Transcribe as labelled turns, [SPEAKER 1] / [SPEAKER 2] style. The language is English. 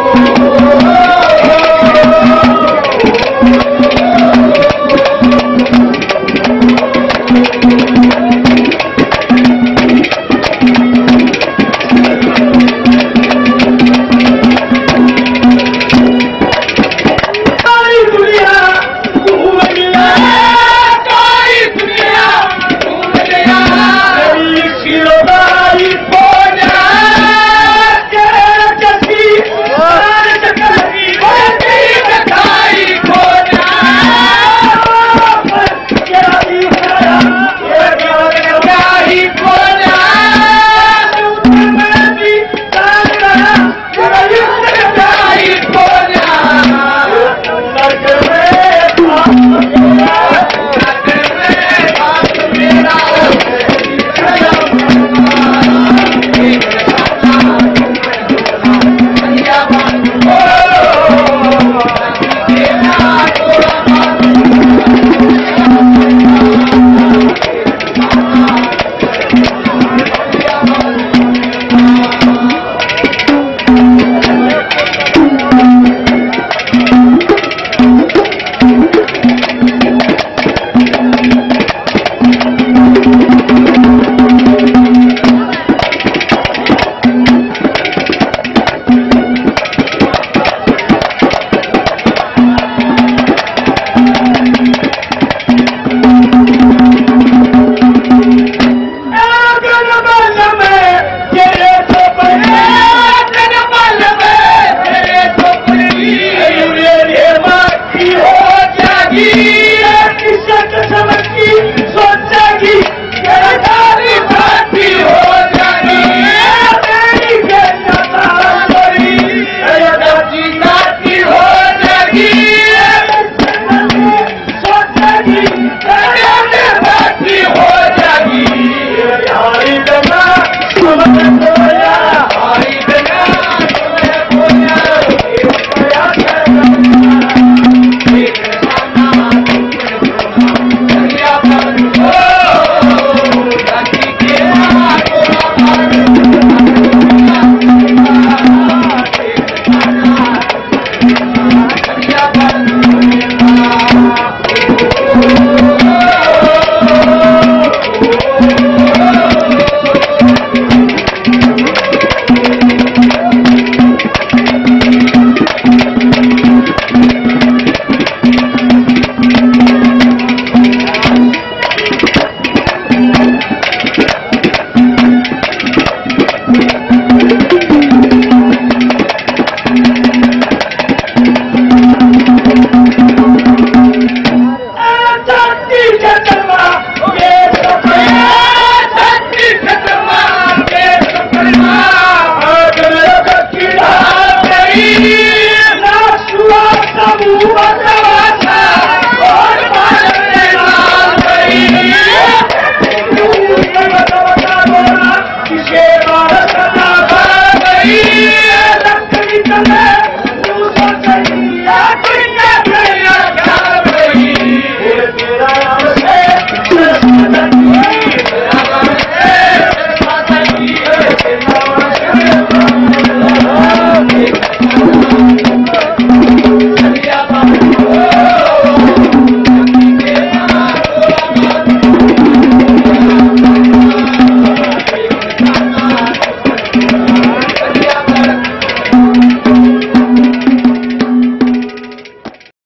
[SPEAKER 1] Thank you. Amen.